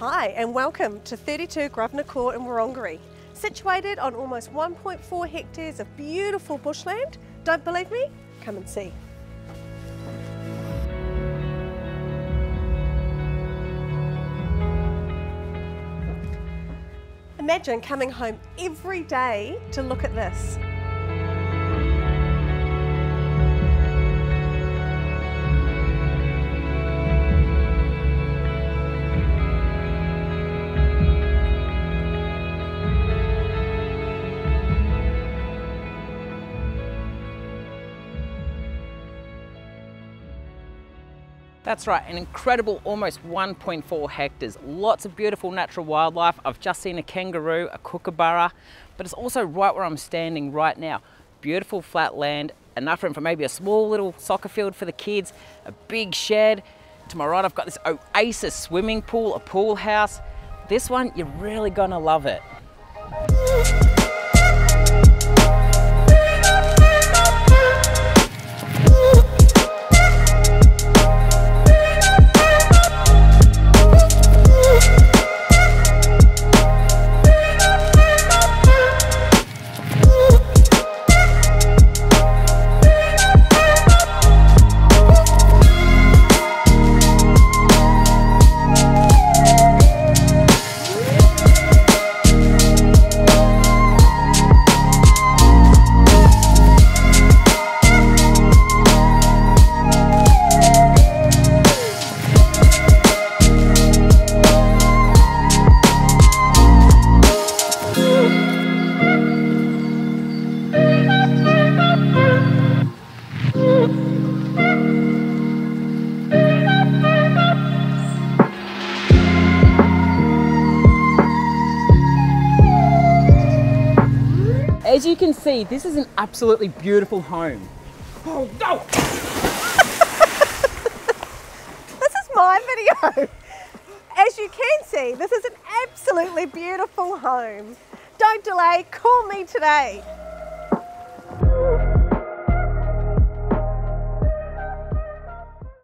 Hi and welcome to 32 Grosvenor Court in Worongary. Situated on almost 1.4 hectares of beautiful bushland. Don't believe me? Come and see. Imagine coming home every day to look at this. That's right, an incredible almost 1.4 hectares. Lots of beautiful natural wildlife. I've just seen a kangaroo, a kookaburra, but it's also right where I'm standing right now. Beautiful flat land, enough room for maybe a small little soccer field for the kids, a big shed. To my right, I've got this Oasis swimming pool, a pool house. This one, you're really gonna love it. As you can see, this is an absolutely beautiful home. Oh no! This is my video. As you can see, this is an absolutely beautiful home. Don't delay, call me today.